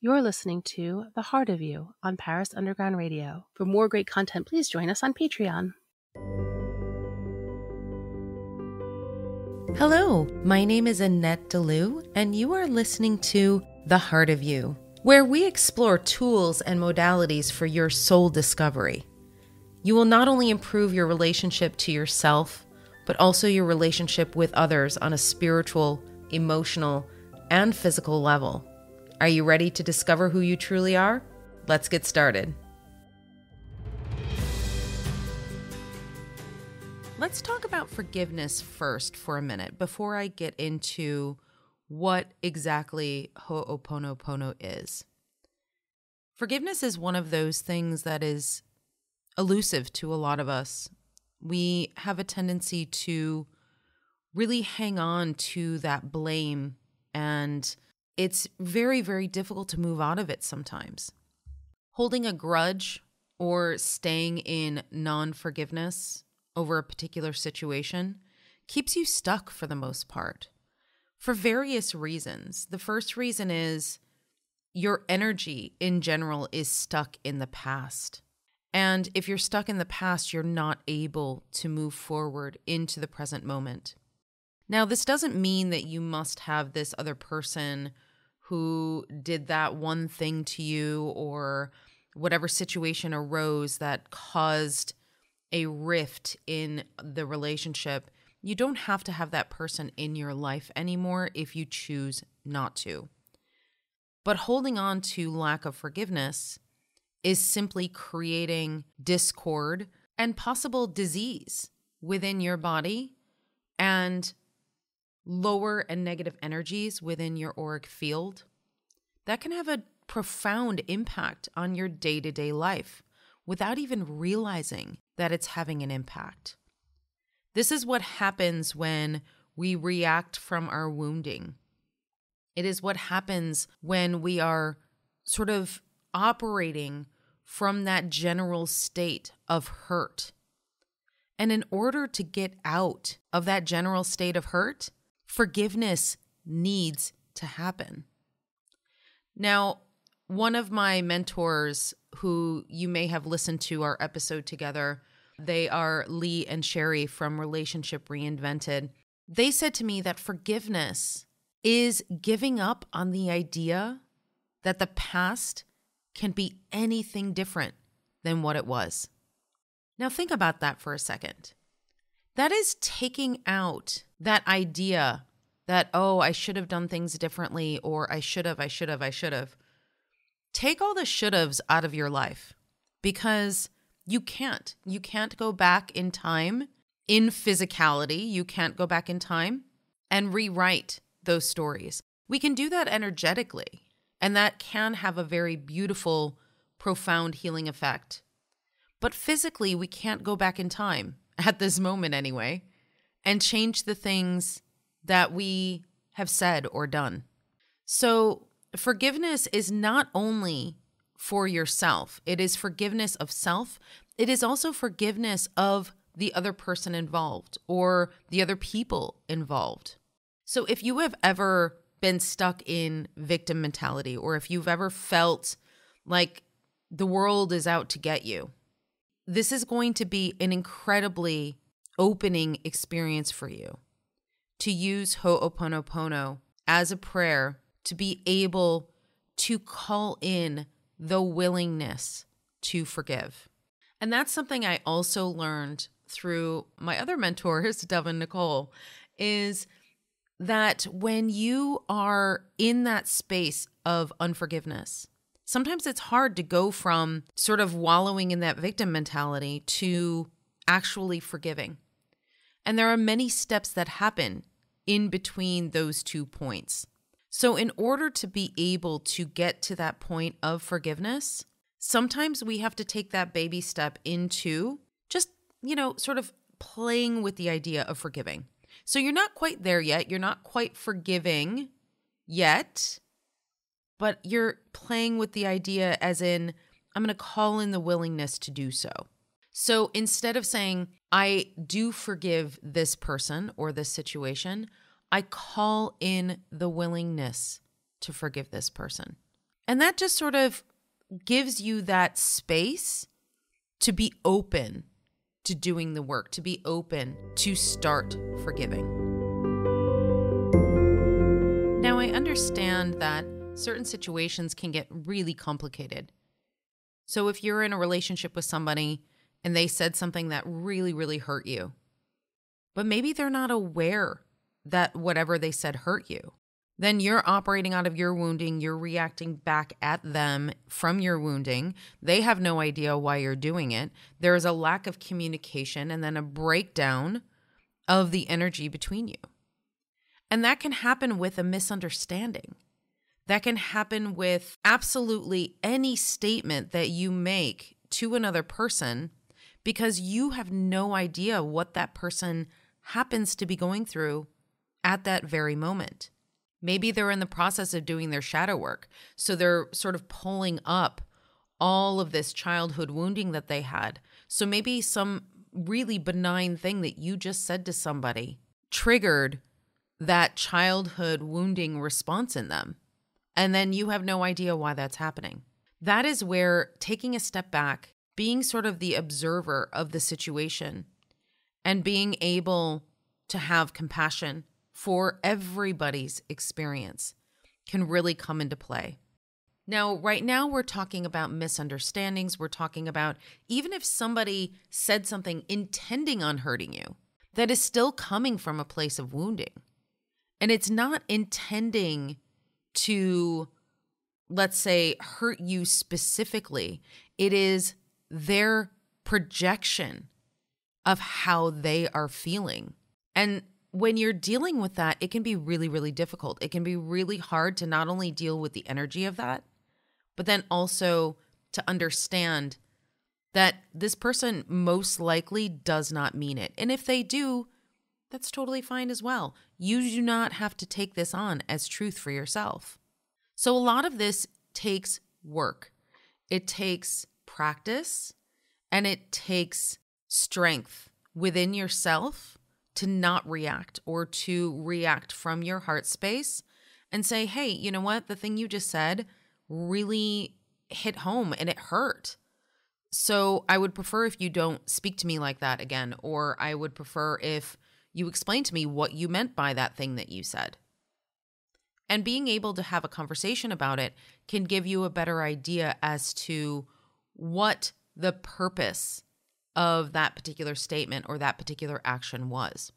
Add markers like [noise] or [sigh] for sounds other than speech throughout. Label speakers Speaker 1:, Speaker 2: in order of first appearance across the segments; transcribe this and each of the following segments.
Speaker 1: You're listening to The Heart of You on Paris Underground Radio. For more great content, please join us on Patreon.
Speaker 2: Hello, my name is Annette Deleu, and you are listening to The Heart of You, where we explore tools and modalities for your soul discovery. You will not only improve your relationship to yourself, but also your relationship with others on a spiritual, emotional, and physical level. Are you ready to discover who you truly are? Let's get started. Let's talk about forgiveness first for a minute before I get into what exactly Ho'oponopono is. Forgiveness is one of those things that is elusive to a lot of us. We have a tendency to really hang on to that blame, and it's very, very difficult to move out of it sometimes. Holding a grudge or staying in non forgiveness over a particular situation keeps you stuck for the most part for various reasons. The first reason is your energy in general is stuck in the past. And if you're stuck in the past, you're not able to move forward into the present moment. Now, this doesn't mean that you must have this other person who did that one thing to you or whatever situation arose that caused a rift in the relationship, you don't have to have that person in your life anymore if you choose not to. But holding on to lack of forgiveness is simply creating discord and possible disease within your body and lower and negative energies within your auric field. That can have a profound impact on your day to day life without even realizing that it's having an impact. This is what happens when we react from our wounding. It is what happens when we are sort of operating from that general state of hurt. And in order to get out of that general state of hurt, forgiveness needs to happen. Now, one of my mentors who you may have listened to our episode together. They are Lee and Sherry from Relationship Reinvented. They said to me that forgiveness is giving up on the idea that the past can be anything different than what it was. Now, think about that for a second. That is taking out that idea that, oh, I should have done things differently, or I should have, I should have, I should have take all the should haves out of your life because you can't. You can't go back in time in physicality. You can't go back in time and rewrite those stories. We can do that energetically, and that can have a very beautiful, profound healing effect. But physically, we can't go back in time at this moment anyway and change the things that we have said or done. So, forgiveness is not only for yourself, it is forgiveness of self, it is also forgiveness of the other person involved or the other people involved. So if you have ever been stuck in victim mentality or if you've ever felt like the world is out to get you, this is going to be an incredibly opening experience for you to use Ho'oponopono as a prayer to be able to call in the willingness to forgive. And that's something I also learned through my other mentors, [laughs] and Nicole, is that when you are in that space of unforgiveness, sometimes it's hard to go from sort of wallowing in that victim mentality to actually forgiving. And there are many steps that happen in between those two points. So, in order to be able to get to that point of forgiveness, sometimes we have to take that baby step into just, you know, sort of playing with the idea of forgiving. So, you're not quite there yet. You're not quite forgiving yet, but you're playing with the idea as in, I'm going to call in the willingness to do so. So, instead of saying, I do forgive this person or this situation, I call in the willingness to forgive this person. And that just sort of gives you that space to be open to doing the work, to be open to start forgiving. Now, I understand that certain situations can get really complicated. So, if you're in a relationship with somebody and they said something that really, really hurt you, but maybe they're not aware that whatever they said hurt you, then you're operating out of your wounding. You're reacting back at them from your wounding. They have no idea why you're doing it. There is a lack of communication and then a breakdown of the energy between you. And that can happen with a misunderstanding. That can happen with absolutely any statement that you make to another person because you have no idea what that person happens to be going through at that very moment. Maybe they're in the process of doing their shadow work. So they're sort of pulling up all of this childhood wounding that they had. So maybe some really benign thing that you just said to somebody triggered that childhood wounding response in them. And then you have no idea why that's happening. That is where taking a step back, being sort of the observer of the situation, and being able to have compassion for everybody's experience can really come into play. Now, right now, we're talking about misunderstandings. We're talking about even if somebody said something intending on hurting you, that is still coming from a place of wounding. And it's not intending to, let's say, hurt you specifically, it is their projection of how they are feeling. And when you're dealing with that, it can be really, really difficult. It can be really hard to not only deal with the energy of that, but then also to understand that this person most likely does not mean it. And if they do, that's totally fine as well. You do not have to take this on as truth for yourself. So, a lot of this takes work, it takes practice, and it takes strength within yourself to not react or to react from your heart space and say, hey, you know what? The thing you just said really hit home and it hurt. So I would prefer if you don't speak to me like that again, or I would prefer if you explain to me what you meant by that thing that you said. And being able to have a conversation about it can give you a better idea as to what the purpose of that particular statement or that particular action was.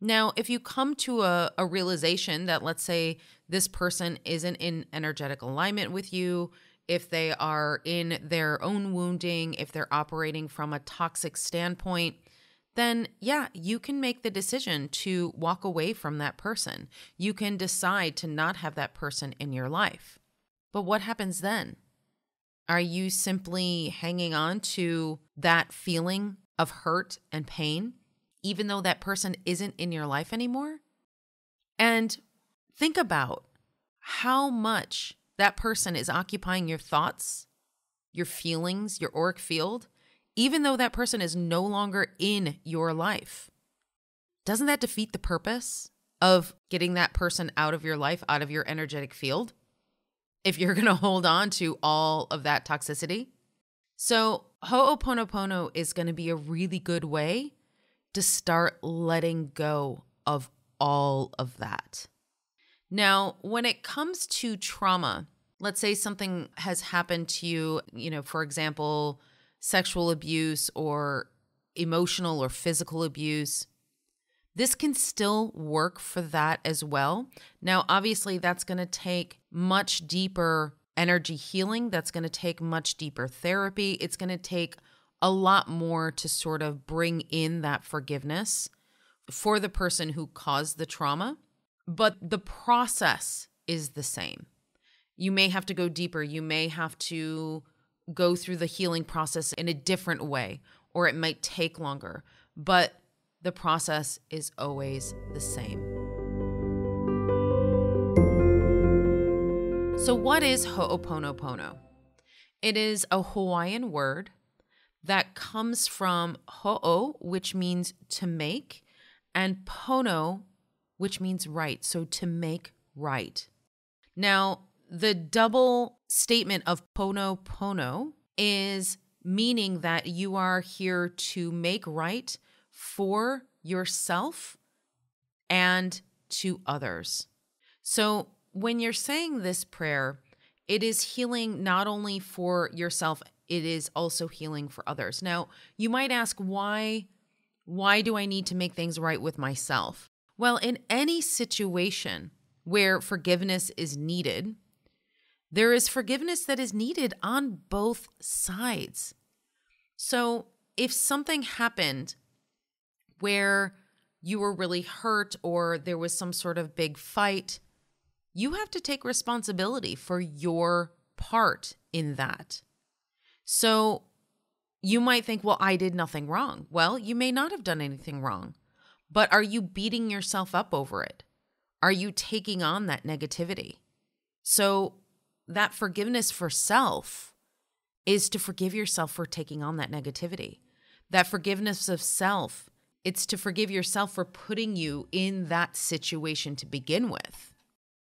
Speaker 2: Now, if you come to a, a realization that, let's say, this person isn't in energetic alignment with you, if they are in their own wounding, if they're operating from a toxic standpoint, then yeah, you can make the decision to walk away from that person. You can decide to not have that person in your life. But what happens then? Are you simply hanging on to that feeling of hurt and pain, even though that person isn't in your life anymore? And think about how much that person is occupying your thoughts, your feelings, your auric field, even though that person is no longer in your life. Doesn't that defeat the purpose of getting that person out of your life, out of your energetic field? if you're [laughs] going to hold on to all of that toxicity. So, Ho'oponopono is going to be a really good way to start letting go of all of that. Now, when it comes to trauma, let's say something has happened to you, you know, for example, sexual abuse or emotional or physical abuse, this can still work for that as well. Now, obviously, that's going to take much deeper energy healing, that's going to take much deeper therapy. It's going to take a lot more to sort of bring in that forgiveness for the person who caused the trauma. But the process is the same. You may have to go deeper. You may have to go through the healing process in a different way, or it might take longer. But the process is always the same. So, what is Ho'oponopono? It is a Hawaiian word that comes from Ho'o, which means to make, and Pono, which means right. So, to make right. Now, the double statement of pono pono is meaning that you are here to make right for yourself and to others. So when you're saying this prayer, it is healing not only for yourself, it is also healing for others. Now, you might ask why why do I need to make things right with myself? Well, in any situation where forgiveness is needed, there is forgiveness that is needed on both sides. So, if something happened where you were really hurt or there was some sort of big fight, you have to take responsibility for your part in that. So, you might think, well, I did nothing wrong. Well, you may not have done anything wrong, but are you beating yourself up over it? Are you taking on that negativity? So, that forgiveness for self is to forgive yourself for taking on that negativity. That forgiveness of self, it's to forgive yourself for putting you in that situation to begin with.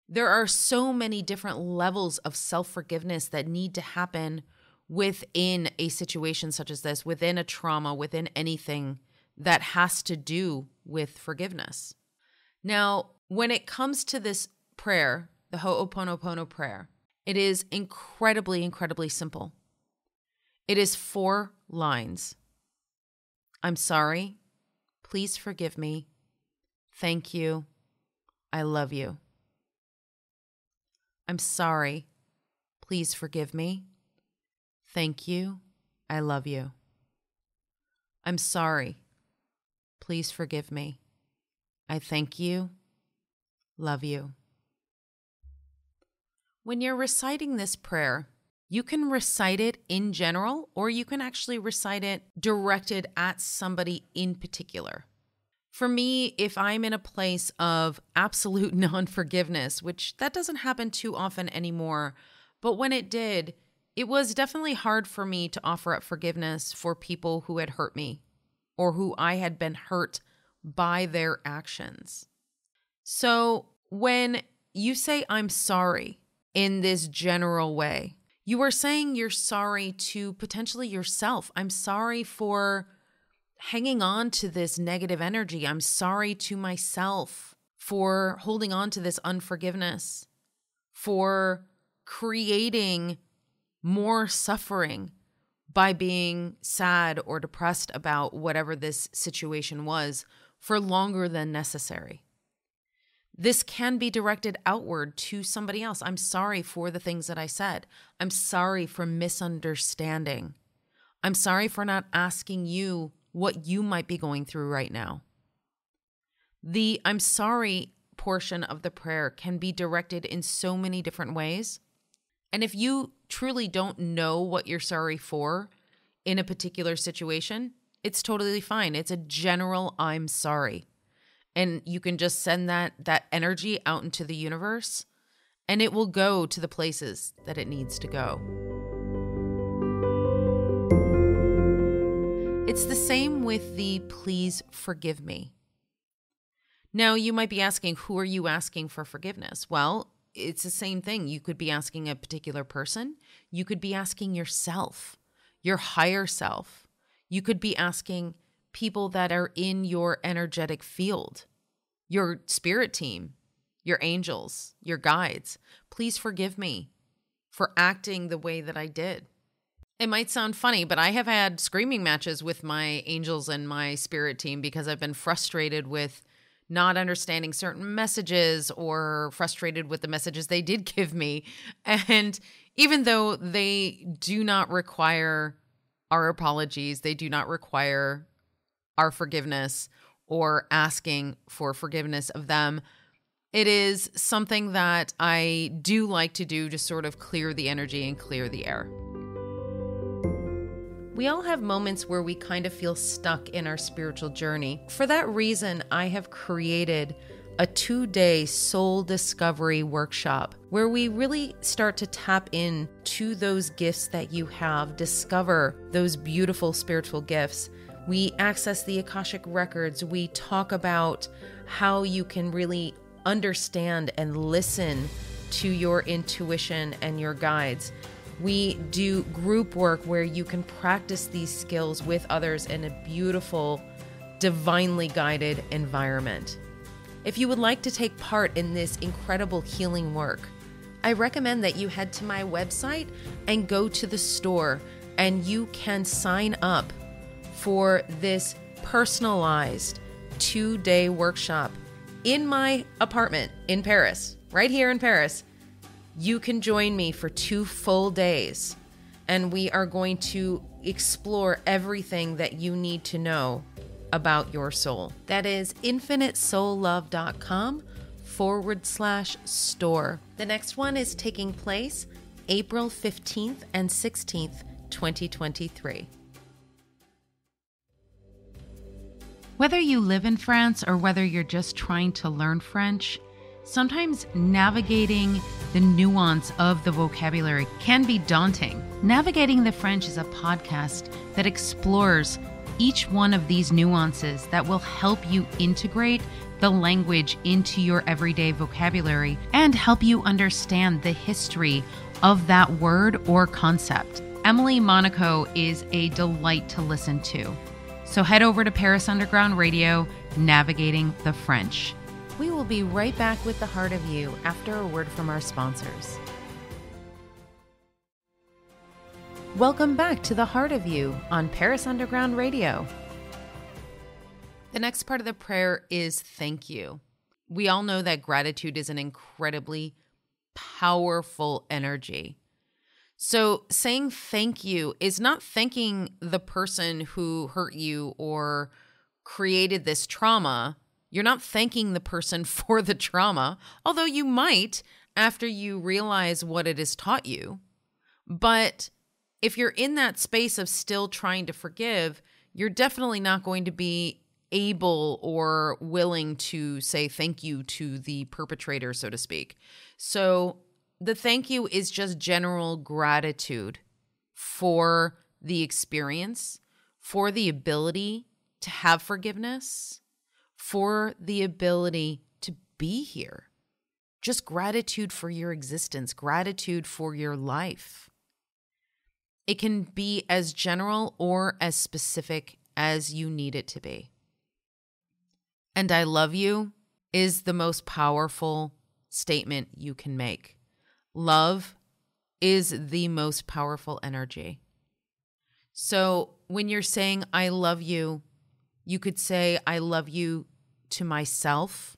Speaker 2: There are so many different levels of self forgiveness that need to happen within a situation such as this, within a trauma, within anything that has to do with forgiveness. Now, when it comes to this prayer, the Ho'oponopono prayer, it is incredibly, incredibly simple. It is four lines I'm sorry. Please forgive me. Thank you. I love you. I'm sorry. Please forgive me. Thank you. I love you. I'm sorry. Please forgive me. I thank you. Love you. When you're reciting this prayer, you can recite it in general, or you can actually recite it directed at somebody in particular. For me, if I'm in a place of absolute [laughs] non forgiveness, which that doesn't happen too often anymore, but when it did, it was definitely hard for me to offer up forgiveness for people who had hurt me or who I had been hurt by their actions. So when you say, I'm sorry, in this general way. You are saying you're sorry to potentially yourself. I'm sorry for hanging on to this negative energy. I'm sorry to myself for holding on to this unforgiveness, for creating more suffering by being sad or depressed about whatever this situation was for longer than necessary. This can be directed outward to somebody else. I'm sorry for the things that I said. I'm sorry for misunderstanding. I'm sorry for not asking you what you might be going through right now. The I'm sorry portion of the prayer can be directed in so many different ways. And if you truly don't know what you're sorry for in a particular situation, it's totally fine. It's a general I'm sorry and you can just send that that energy out into the universe and it will go to the places that it needs to go. It's the same with the please forgive me. Now, you might be asking, who are you asking for forgiveness? Well, it's the same thing. You could be asking a particular person, you could be asking yourself, your higher self. You could be asking people that are in your energetic field, your spirit team, your angels, your guides. Please forgive me for acting the way that I did. It might sound funny, but I have had screaming matches with my angels and my spirit team because I've been frustrated with not understanding certain messages or frustrated with the messages they did [laughs] give me. And even though they do not require our apologies, they do not require our forgiveness or asking for forgiveness of them. It is something that I do like to do to sort of clear the energy and clear the air. We all have moments where we kind of feel stuck in our spiritual journey. For that reason, I have created a two day soul discovery workshop where we really start to tap in to those gifts that you have, discover those beautiful spiritual gifts. We access the Akashic records. We talk about how you can really understand and listen to your intuition and your guides. We do group work where you can practice these skills with others in a beautiful, divinely guided environment. If you would like to take part in this incredible healing work, I recommend that you head to my website and go to the store and you can sign up for this personalized two day workshop in my apartment in Paris, right here in Paris. You can join me for two full days and we are going to explore everything that you need to know about your soul. That is infinitesoullove.com forward slash store. The next one is taking place April 15th and 16th, 2023.
Speaker 3: Whether you live in France or whether you're just trying to learn French, sometimes navigating the nuance of the vocabulary can be daunting. Navigating the French is a podcast that explores each one of these nuances that will help you integrate the language into your everyday vocabulary and help you understand the history of that word or concept. Emily Monaco is a delight to listen to. So head over to Paris Underground Radio, Navigating the French.
Speaker 2: We will be right back with the heart of you after a word from our sponsors. Welcome back to the heart of you on Paris Underground Radio. The next part of the prayer is thank you. We all know that gratitude is an incredibly powerful energy. So, saying thank you is not thanking the person who hurt you or created this trauma. You're not thanking the person [laughs] for the trauma, although you might after you realize what it has taught you. But if you're in that space of still trying to forgive, you're definitely not going to be able or willing to say thank you to the perpetrator, so to speak. So the thank you is just general gratitude for the experience, for the ability to have forgiveness, for the ability to be here. Just gratitude for your existence, gratitude for your life. It can be as general or as specific as you need it to be. And I love you is the most powerful statement you can make. Love is the most powerful energy. So when you're saying, I love you, you could say, I love you to myself.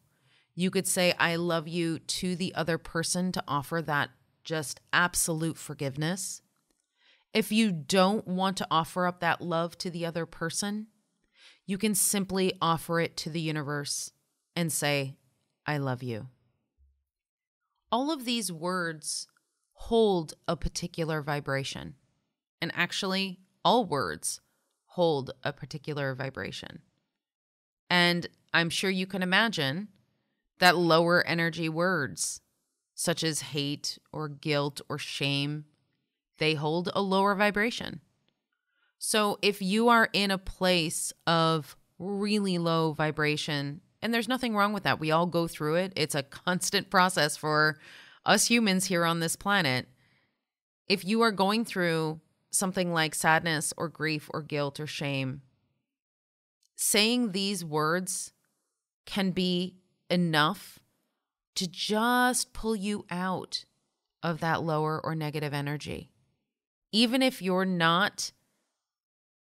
Speaker 2: You could say, I love you to the other person to offer that just absolute forgiveness. If you don't want to offer up that love to the other person, you can simply offer it to the universe and say, I love you. All of these words hold a particular vibration. And actually, all words hold a particular vibration. And I'm sure you can imagine that lower energy words, such as hate or guilt or shame, they hold a lower vibration. So if you are in a place of really low vibration, and there's nothing wrong with that, we all go through it, it's a constant process for us humans here on this planet. If you are going through something like sadness or grief or guilt or shame, saying these words can be enough to just pull you out of that lower or negative energy. Even if you're not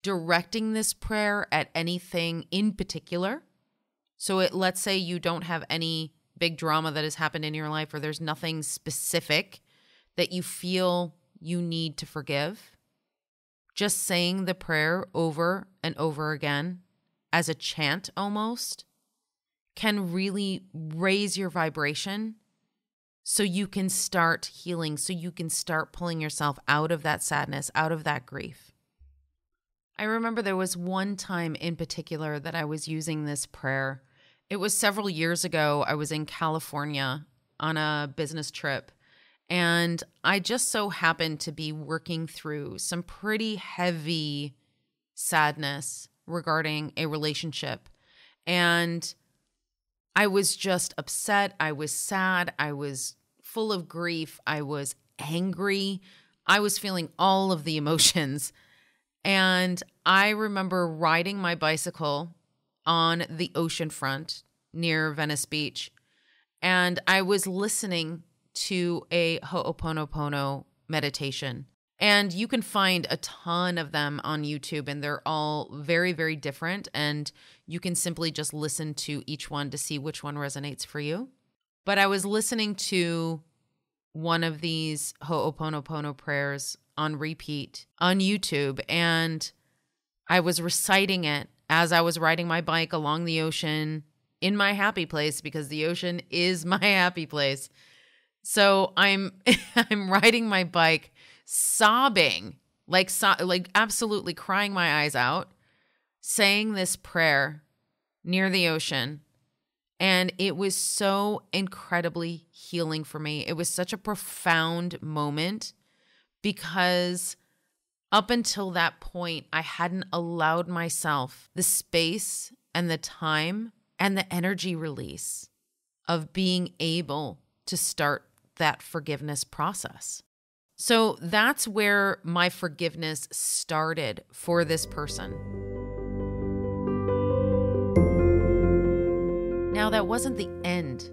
Speaker 2: directing this prayer at anything in particular. So it let's say you don't have any big drama that has happened in your life or there's nothing specific that you feel you need to forgive. Just saying the prayer over and over again as a chant almost can really raise your vibration so you can start healing, so you can start pulling yourself out of that sadness, out of that grief. I remember there was one time in particular that I was using this prayer. It was several years ago. I was in California on a business trip, and I just so happened to be working through some pretty heavy sadness regarding a relationship. And I was just upset. I was sad. I was full of grief. I was angry. I was feeling all of the emotions. And I remember riding my bicycle on the ocean front near Venice Beach. And I was listening to a Ho'oponopono meditation. And you can find a ton of them on YouTube, and they're all very, very different. And you can simply just listen to each one to see which one resonates for you. But I was listening to one of these Ho'oponopono prayers on repeat on YouTube, and I was reciting it as I was riding my bike along the ocean in my happy place because the ocean is [laughs] my happy place. So I'm [laughs] I'm riding my bike sobbing, like so, like absolutely crying my eyes out, saying this prayer near the ocean. And it was so incredibly healing for me. It was such a profound moment because up until that point, I hadn't allowed myself the space and the time and the energy release of being able to start that forgiveness process. So that's where my forgiveness started for this person. Now, that wasn't the end.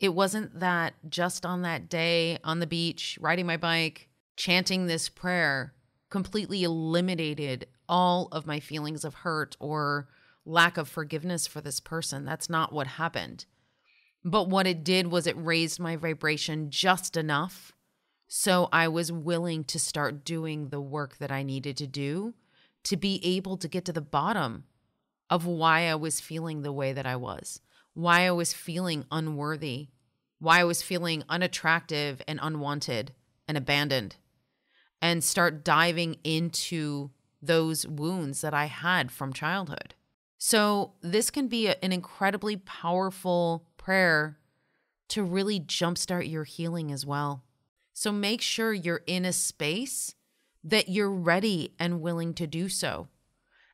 Speaker 2: It wasn't that just on that day on the beach, riding my bike, chanting this prayer completely eliminated all of my feelings of hurt or lack of forgiveness for this person. That's not what happened. But what it did was it raised my vibration just enough so I was willing to start doing the work that I needed to do to be able to get to the bottom of why I was feeling the way that I was, why I was feeling unworthy, why I was feeling unattractive and unwanted and abandoned, and start diving into those wounds that I had from childhood. So, this can be a, an incredibly powerful prayer to really jumpstart your healing as well. So make sure you're in a space that you're ready and willing to do so.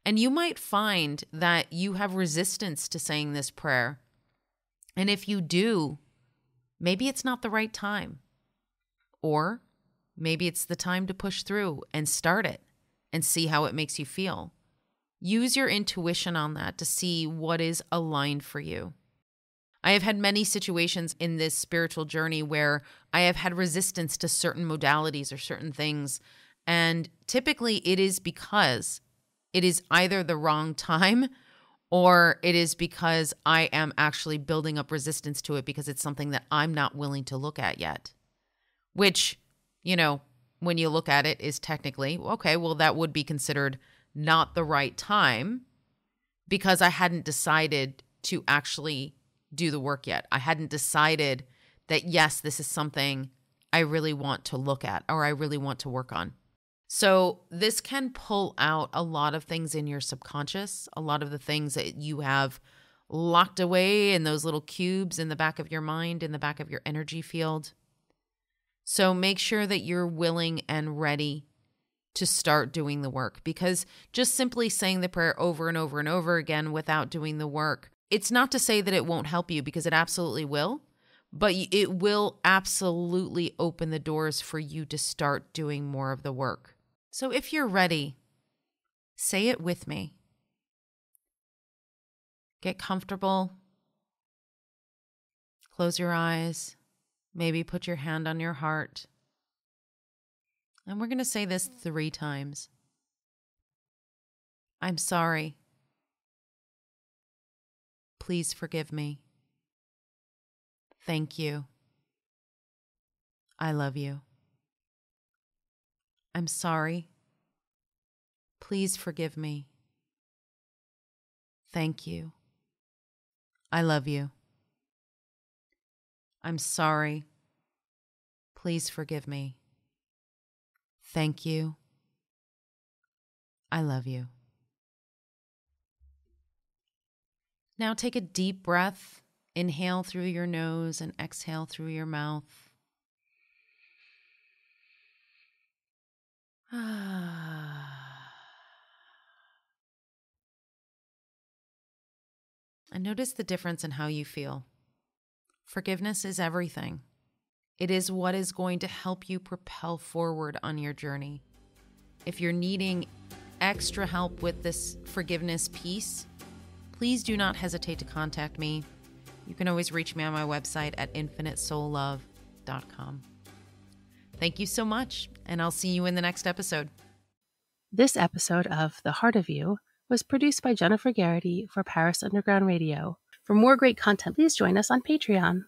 Speaker 2: And you might find that you have resistance to saying this prayer. And if you do, maybe it's not the right time. Or maybe it's the time to push through and start it and see how it makes you feel. Use your intuition on that to see what is aligned for you. I have had many situations in this spiritual journey where I have had resistance to certain modalities or certain things. And typically it is because it is either the wrong [laughs] time or it is because I am actually building up resistance to it because it's something that I'm not willing to look at yet. Which, you know, when you look at it, is technically okay, well, that would be considered not the right time because I hadn't decided to actually do the work yet. I hadn't decided that, yes, this is something I really want to look at or I really want to work on. So, this can pull out a lot of things in your subconscious, a lot of the things that you have locked away in those little cubes in the back of your mind, in the back of your energy field. So, make sure that you're willing and ready to start doing the work because just simply saying the prayer over and over and over again without doing the work it's not to say that it won't help you because it absolutely will, but it will absolutely open the doors for you to start doing more of the work. So if you're ready, say it with me. Get comfortable. Close your eyes. Maybe put your hand on your heart. And we're going to say this three times. I'm sorry. Please forgive me. Thank you. I love you. I'm sorry. Please forgive me. Thank you. I love you. I'm sorry. Please forgive me. Thank you. I love you. Now take a deep breath. Inhale through your nose and exhale through your mouth. [sighs] and notice the difference in how you feel. Forgiveness is everything. It is what is going to help you propel forward on your journey. If you're needing extra help with this forgiveness piece, please do not hesitate to contact me. You can always reach me on my website at infinitesoullove.com. Thank you so much, and I'll see you in the next episode.
Speaker 1: This episode of The Heart of You was produced by Jennifer Geraghty for Paris Underground Radio. For more great content, please join us on Patreon.